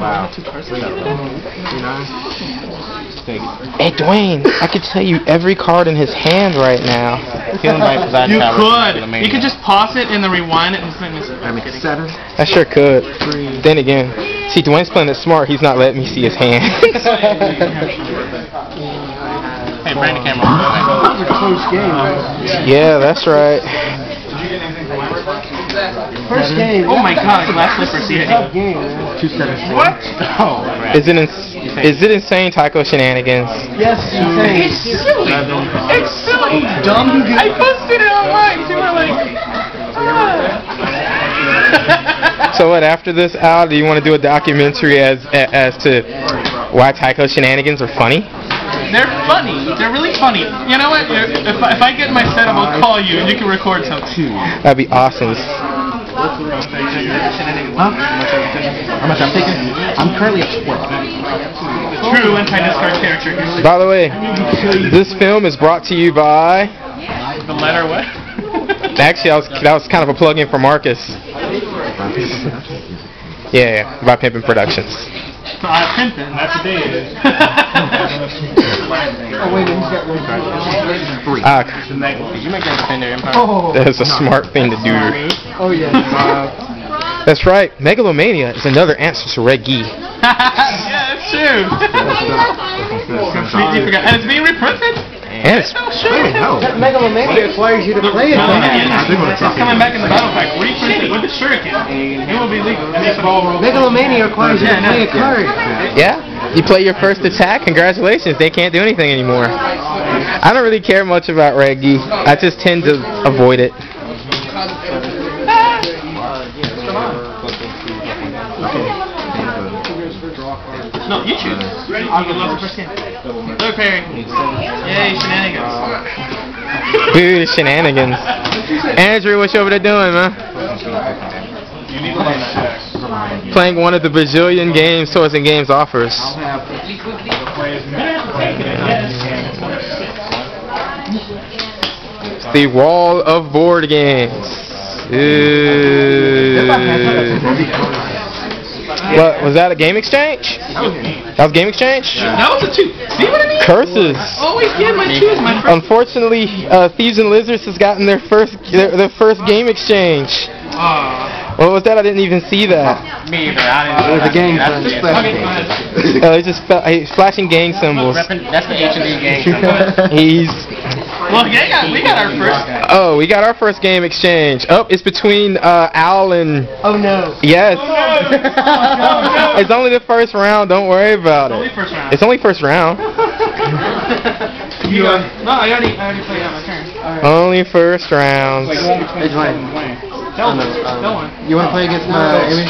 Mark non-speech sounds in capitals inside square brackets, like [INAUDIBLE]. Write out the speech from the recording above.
Wow. Hey, Dwayne, I could tell you every card in his hand right now. Feeling like [LAUGHS] that You could. You could just pause it and then rewind it and sing this. I mean, seven. I sure could. Then again, see, Dwayne's playing it smart. He's not letting me see his hand. [LAUGHS] Hey, bring the camera. That was a close game. yeah, that's right. First game. Oh my god, glass slipper, see it. Tough game, man. Two seven. What? Oh, crap. Is it ins- is it insane Tycho shenanigans? Yes, insane. It's silly. It's silly. Dumb. I posted it online. People are like, ah. So what? After this, Al, do you want to do a documentary as a- as to why Tycho shenanigans are funny? They're funny. They're really funny. You know what? If I, if I get my setup, I'll call you and you can record something. That'd be awesome. Huh? How much I'm taking? I'm currently at 12. True anti-discard character. By the way, this film is brought to you by. The letter what? Actually, I was, that was kind of a plug-in for Marcus. Yeah, yeah, by Pimpin' Productions. Uh, pimpin'. That's the day [LAUGHS] it is. Oh, wait, he's got one. Three. Ah, Did you make that Defender Empire? Ah. Oh. that is a smart thing to do. Oh, yeah. Uh, that's right. Megalomania is another answer to Red Gee. yeah, that's true. Completely forgot. And it's being reprinted? And it's Oh, sure. no. Megalomania requires you to play it. It's coming back in the battle pack. Reprinted with the shuriken. It will be legal. And it's all rolled. Megalomania requires you to play a card. Yeah, you play your first attack. Congratulations, they can't do anything anymore. I don't really care much about Reggie. I just tend to avoid it. No, you choose. I'll go love the first game. Third pairing. Yay, shenanigans. Dude, shenanigans. Andrew, what you over there doing, man? Playing one of the Brazilian games Toys and Games offers. It's the wall of board games. What was that a game exchange? That was game exchange. That was a two. See what I mean? Curses. Always get my twos, my first. Unfortunately, uh, Thieves and Lizards has gotten their first their, their first game exchange. What was that? I didn't even see that. Me either. I didn't It was a game That's, plan. the- Okay, go ahead. Uh, it's just fa- he's flashing gang symbols. That's the H and D gang. [LAUGHS] He's Well, yeah, we got our first. oh, we got our first game exchange. Oh, it's between uh, Al and Oh, no. yes. [LAUGHS] no. it's only the first round. Don't worry about Only it. first round. It's only first round. [LAUGHS] You, uh, no, I already, I already played out my turn. Only first round. Hey, Dwayne. Tell one. You want to play against uh, Amy?